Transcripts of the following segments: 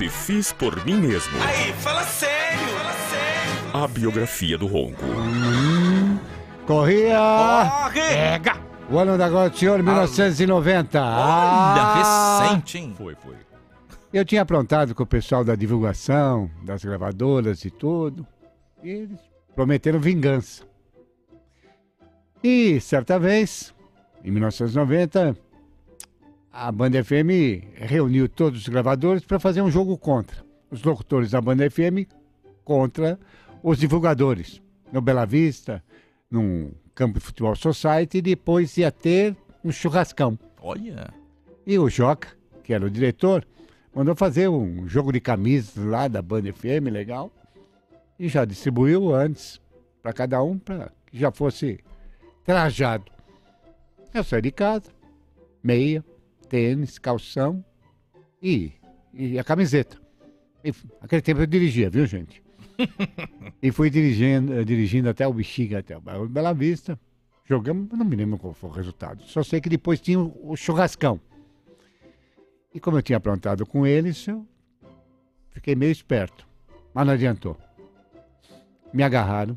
disse Fiz por mim mesmo. Aí, fala sério, fala sério. A biografia do Ronco. Corria! Corre! Pega! O ano da Glória do Senhor, 1990. Olha, Ah, recente, hein? Foi, foi. Eu tinha aprontado com o pessoal da divulgação, das gravadoras e tudo. E eles prometeram vingança. E certa vez, em 1990, a Banda FM reuniu todos os gravadores para fazer um jogo contra. Os locutores da Banda FM contra os divulgadores. No Bela Vista, num campo de futebol society, e depois ia ter um churrascão. Olha. E o Joca, que era o diretor, mandou fazer um jogo de camisas lá da Band FM, legal. E já distribuiu antes para cada um, para que já fosse trajado. Eu saí de casa, meia, tênis, calção e, e a camiseta. E, aquele tempo eu dirigia, viu, gente? e fui dirigindo, eh, dirigindo até o Bexiga, até o Bela Vista. Jogamos, não me lembro qual foi o resultado. Só sei que depois tinha o, o churrascão. E como eu tinha aprontado com eles, eu fiquei meio esperto. Mas não adiantou. Me agarraram,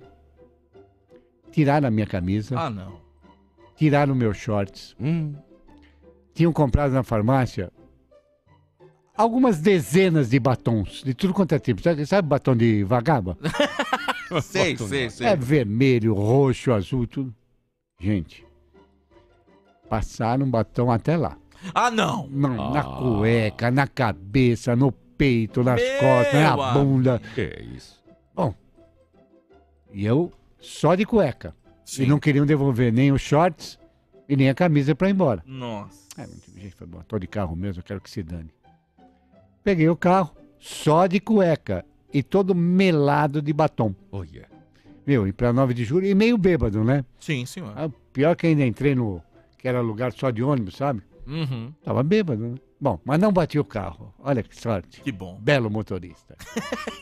tiraram a minha camisa, Ah, não. tiraram meus shorts. Hum. Tinham comprado na farmácia algumas dezenas de batons, de tudo quanto é tipo. Sabe, sabe batom de vagaba? Sei, sei, sei. É vermelho, roxo, azul, tudo. Gente, passaram batom até lá. Ah, não. Não, Na cueca, na cabeça, no peito, nas Meu costas, na bunda. Que é isso? Bom, e eu só de cueca. Sim. E não queriam devolver nem os shorts e nem a camisa pra ir embora. Nossa. É, não tive jeito, foi bom. Tô de carro mesmo, eu quero que se dane. Peguei o carro, só de cueca e todo melado de batom. Olha. Meu, e pra 9 de julho, e meio bêbado, né? Sim, senhor. Ah, pior que ainda entrei no. que era lugar só de ônibus, sabe? Uhum. Tava bêbado, né? Bom, mas não bati o carro. Olha que sorte. Que bom. Belo motorista.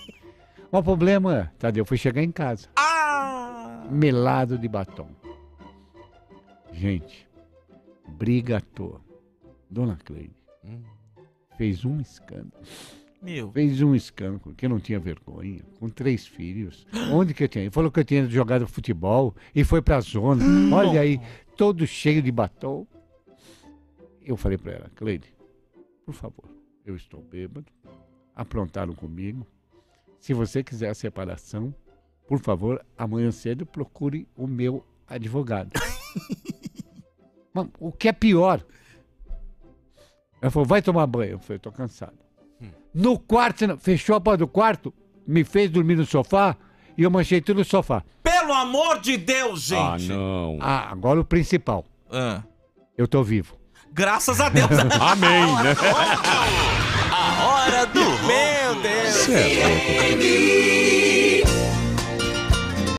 o problema, Tadeu, foi chegar em casa. Ah! Melado de batom. Gente, briga à toa. Dona Cleide fez um escândalo. Meu. Fez um escândalo, porque não tinha vergonha, com três filhos. Onde que eu tinha? Ele falou que eu tinha jogado futebol e foi pra zona. Olha aí, todo cheio de batom. Eu falei pra ela, Cleide, por favor, eu estou bêbado, aprontaram comigo. Se você quiser a separação, por favor, amanhã cedo procure o meu advogado. O que é pior? Ela falou, vai tomar banho. Eu falei, tô cansado. No quarto, fechou a porta do quarto, me fez dormir no sofá e eu manchei tudo no sofá. Pelo amor de Deus, Ah, gente. não. Ah, agora o principal, Ah. eu tô vivo. Graças a Deus. Amém, né? a hora do Meu Deus. Louco.